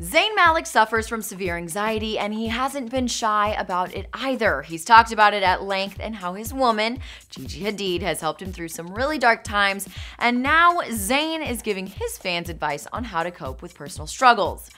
Zayn Malik suffers from severe anxiety and he hasn't been shy about it either. He's talked about it at length and how his woman, Gigi Hadid, has helped him through some really dark times. And now Zayn is giving his fans advice on how to cope with personal struggles.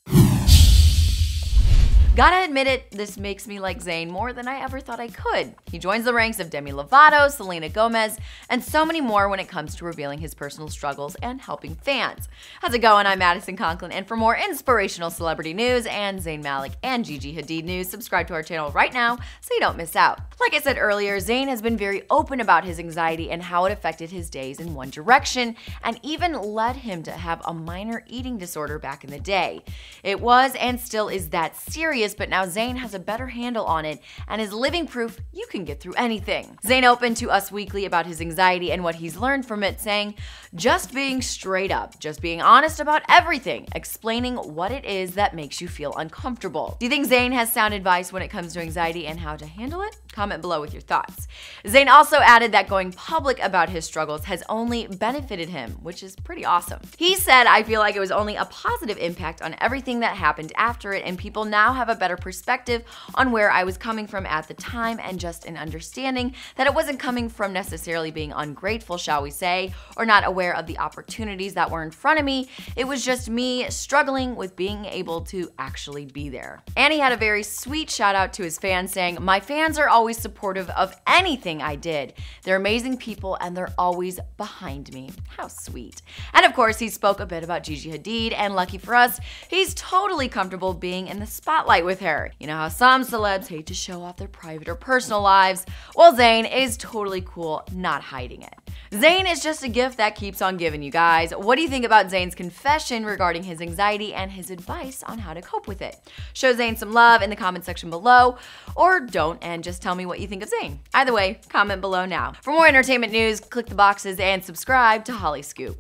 Gotta admit it, this makes me like Zayn more than I ever thought I could. He joins the ranks of Demi Lovato, Selena Gomez, and so many more when it comes to revealing his personal struggles and helping fans. How's it going? I'm Madison Conklin, and for more inspirational celebrity news and Zayn Malik and Gigi Hadid news, subscribe to our channel right now so you don't miss out. Like I said earlier, Zayn has been very open about his anxiety and how it affected his days in One Direction, and even led him to have a minor eating disorder back in the day. It was and still is that serious but now Zayn has a better handle on it and is living proof you can get through anything. Zayn opened to Us Weekly about his anxiety and what he's learned from it, saying, just being straight up, just being honest about everything, explaining what it is that makes you feel uncomfortable. Do you think Zayn has sound advice when it comes to anxiety and how to handle it? Comment below with your thoughts. Zayn also added that going public about his struggles has only benefited him, which is pretty awesome. He said, I feel like it was only a positive impact on everything that happened after it, and people now have a better perspective on where I was coming from at the time and just an understanding that it wasn't coming from necessarily being ungrateful, shall we say, or not aware of the opportunities that were in front of me. It was just me struggling with being able to actually be there. And he had a very sweet shout out to his fans saying, My fans are always supportive of anything I did. They're amazing people and they're always behind me. How sweet. And of course, he spoke a bit about Gigi Hadid, and lucky for us, he's totally comfortable being in the spotlight with her. You know how some celebs hate to show off their private or personal lives? Well, Zayn is totally cool not hiding it. Zayn is just a gift that keeps on giving, you guys. What do you think about Zayn's confession regarding his anxiety and his advice on how to cope with it? Show Zayn some love in the comment section below, or don't and just tell me what you think of Zayn. Either way, comment below now. For more entertainment news, click the boxes and subscribe to Hollyscoop.